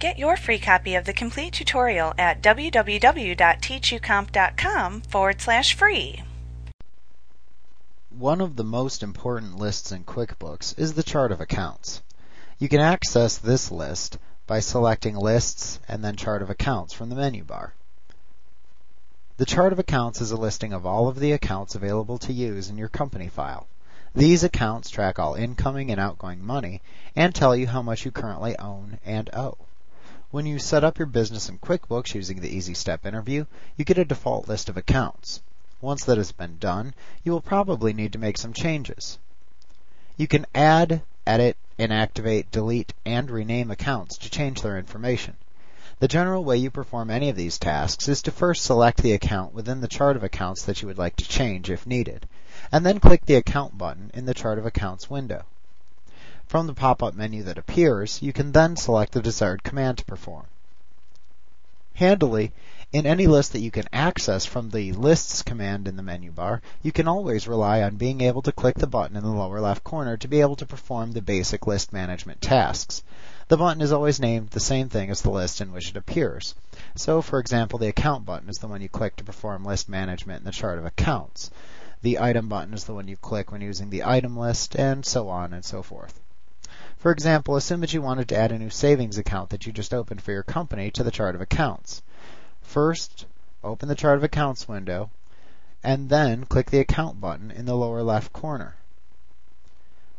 Get your free copy of the complete tutorial at www.teachucomp.com forward slash free. One of the most important lists in QuickBooks is the chart of accounts. You can access this list by selecting Lists and then Chart of Accounts from the menu bar. The chart of accounts is a listing of all of the accounts available to use in your company file. These accounts track all incoming and outgoing money and tell you how much you currently own and owe. When you set up your business in QuickBooks using the Easy Step interview, you get a default list of accounts. Once that has been done, you will probably need to make some changes. You can add, edit, inactivate, delete, and rename accounts to change their information. The general way you perform any of these tasks is to first select the account within the chart of accounts that you would like to change if needed, and then click the Account button in the Chart of Accounts window. From the pop-up menu that appears, you can then select the desired command to perform. Handily, in any list that you can access from the Lists command in the menu bar, you can always rely on being able to click the button in the lower left corner to be able to perform the basic list management tasks. The button is always named the same thing as the list in which it appears. So, for example, the Account button is the one you click to perform list management in the chart of accounts. The Item button is the one you click when using the item list, and so on and so forth. For example, assume that you wanted to add a new savings account that you just opened for your company to the chart of accounts. First, open the chart of accounts window, and then click the Account button in the lower left corner.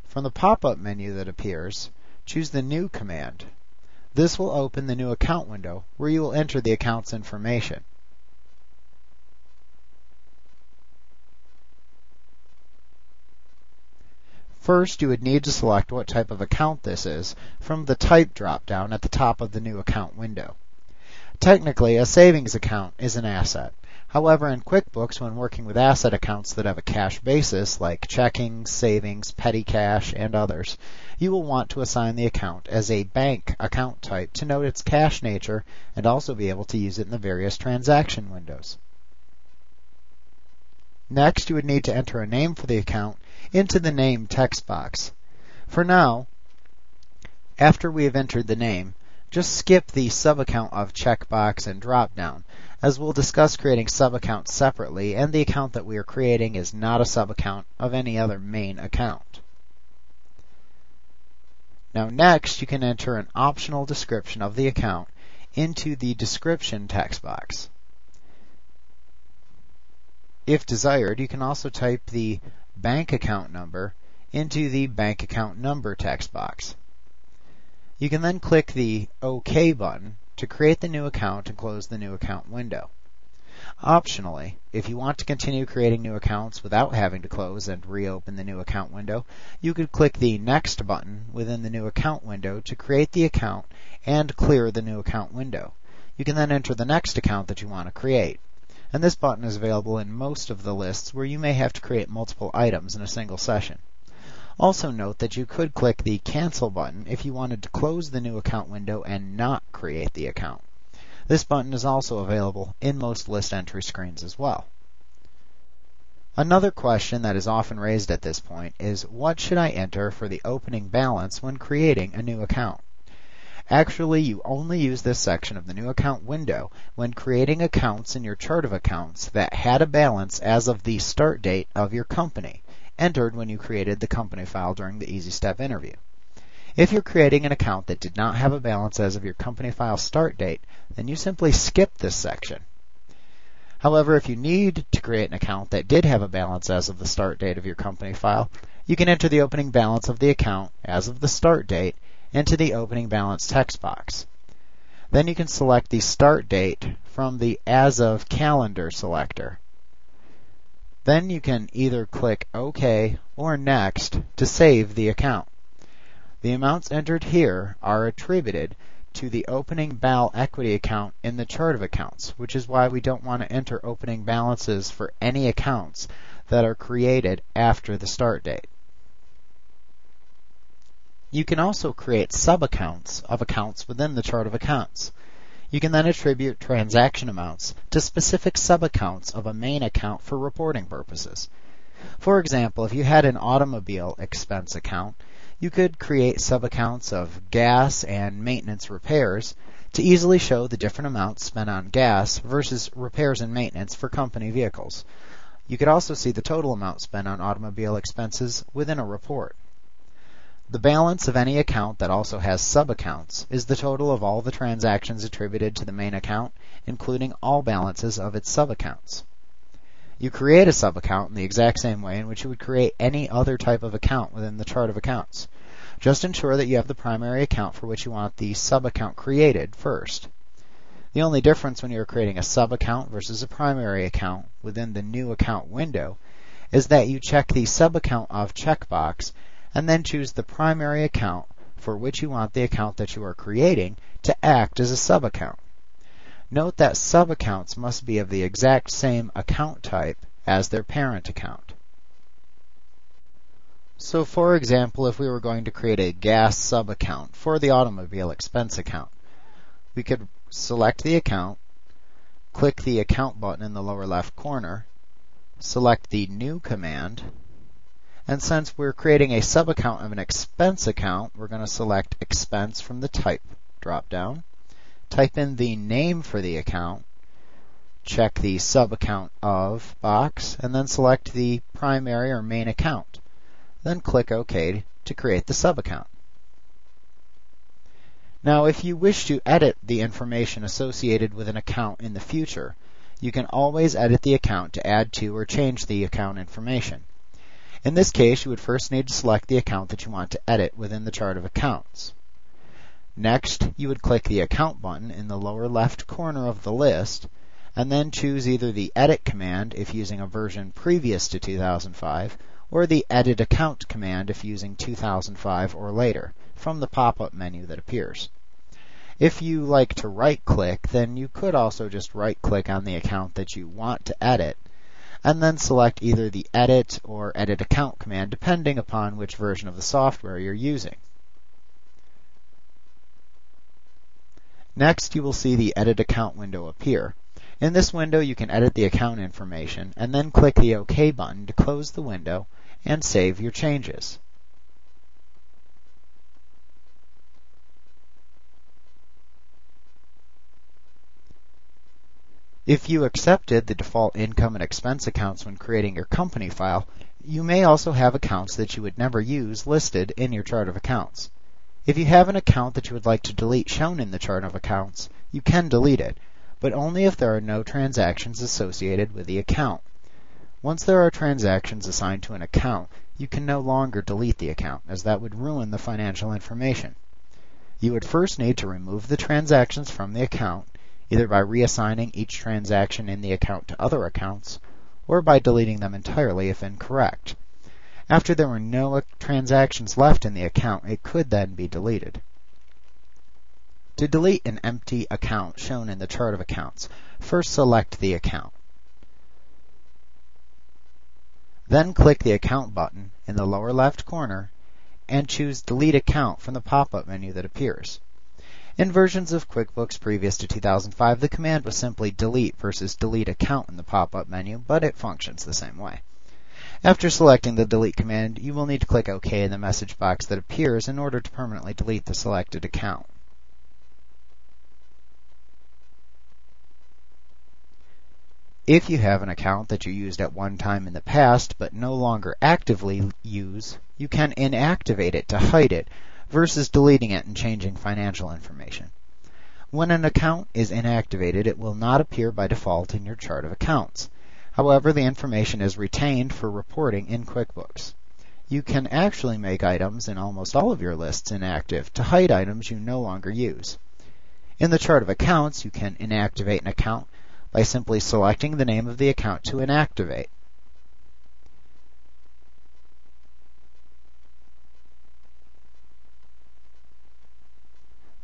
From the pop-up menu that appears, choose the New command. This will open the new account window where you will enter the account's information. First, you would need to select what type of account this is from the Type drop-down at the top of the new account window. Technically, a savings account is an asset. However, in QuickBooks, when working with asset accounts that have a cash basis, like checking, savings, petty cash, and others, you will want to assign the account as a bank account type to note its cash nature and also be able to use it in the various transaction windows. Next, you would need to enter a name for the account into the name text box. For now, after we have entered the name, just skip the subaccount of checkbox and dropdown, as we'll discuss creating subaccounts separately, and the account that we are creating is not a subaccount of any other main account. Now next, you can enter an optional description of the account into the description text box. If desired, you can also type the bank account number into the bank account number text box. You can then click the OK button to create the new account and close the new account window. Optionally, if you want to continue creating new accounts without having to close and reopen the new account window, you could click the Next button within the new account window to create the account and clear the new account window. You can then enter the next account that you want to create. And this button is available in most of the lists where you may have to create multiple items in a single session. Also note that you could click the Cancel button if you wanted to close the new account window and not create the account. This button is also available in most list entry screens as well. Another question that is often raised at this point is what should I enter for the opening balance when creating a new account? Actually, you only use this section of the new account window when creating accounts in your chart of accounts that had a balance as of the start date of your company entered when you created the company file during the Easy Step interview. If you're creating an account that did not have a balance as of your company file start date, then you simply skip this section. However, if you need to create an account that did have a balance as of the start date of your company file, you can enter the opening balance of the account as of the start date into the opening balance text box. Then you can select the start date from the As of Calendar selector. Then you can either click OK or Next to save the account. The amounts entered here are attributed to the opening BAL equity account in the chart of accounts, which is why we don't want to enter opening balances for any accounts that are created after the start date. You can also create subaccounts of accounts within the chart of accounts. You can then attribute transaction amounts to specific subaccounts of a main account for reporting purposes. For example, if you had an automobile expense account, you could create subaccounts of gas and maintenance repairs to easily show the different amounts spent on gas versus repairs and maintenance for company vehicles. You could also see the total amount spent on automobile expenses within a report. The balance of any account that also has sub-accounts is the total of all the transactions attributed to the main account, including all balances of its sub-accounts. You create a sub-account in the exact same way in which you would create any other type of account within the chart of accounts. Just ensure that you have the primary account for which you want the sub-account created first. The only difference when you are creating a sub-account versus a primary account within the new account window is that you check the sub-account of checkbox and then choose the primary account for which you want the account that you are creating to act as a sub-account. Note that sub-accounts must be of the exact same account type as their parent account. So for example, if we were going to create a gas sub-account for the automobile expense account, we could select the account, click the account button in the lower left corner, select the new command, and since we're creating a sub-account of an expense account, we're going to select expense from the type drop-down, type in the name for the account, check the sub-account of box, and then select the primary or main account. Then click OK to create the sub-account. Now, if you wish to edit the information associated with an account in the future, you can always edit the account to add to or change the account information. In this case, you would first need to select the account that you want to edit within the chart of accounts. Next, you would click the Account button in the lower left corner of the list, and then choose either the Edit command if using a version previous to 2005, or the Edit Account command if using 2005 or later, from the pop-up menu that appears. If you like to right-click, then you could also just right-click on the account that you want to edit, and then select either the Edit or Edit Account command depending upon which version of the software you're using. Next, you will see the Edit Account window appear. In this window, you can edit the account information and then click the OK button to close the window and save your changes. If you accepted the default income and expense accounts when creating your company file, you may also have accounts that you would never use listed in your chart of accounts. If you have an account that you would like to delete shown in the chart of accounts, you can delete it, but only if there are no transactions associated with the account. Once there are transactions assigned to an account, you can no longer delete the account, as that would ruin the financial information. You would first need to remove the transactions from the account either by reassigning each transaction in the account to other accounts, or by deleting them entirely if incorrect. After there were no transactions left in the account, it could then be deleted. To delete an empty account shown in the chart of accounts, first select the account. Then click the Account button in the lower left corner and choose Delete Account from the pop-up menu that appears. In versions of QuickBooks previous to 2005, the command was simply delete versus delete account in the pop-up menu, but it functions the same way. After selecting the delete command, you will need to click OK in the message box that appears in order to permanently delete the selected account. If you have an account that you used at one time in the past but no longer actively use, you can inactivate it to hide it versus deleting it and changing financial information. When an account is inactivated, it will not appear by default in your chart of accounts. However, the information is retained for reporting in QuickBooks. You can actually make items in almost all of your lists inactive to hide items you no longer use. In the chart of accounts, you can inactivate an account by simply selecting the name of the account to inactivate.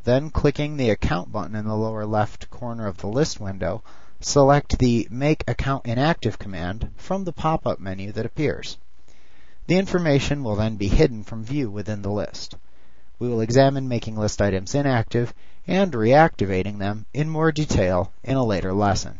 Then clicking the Account button in the lower left corner of the list window, select the Make Account Inactive command from the pop-up menu that appears. The information will then be hidden from view within the list. We will examine making list items inactive and reactivating them in more detail in a later lesson.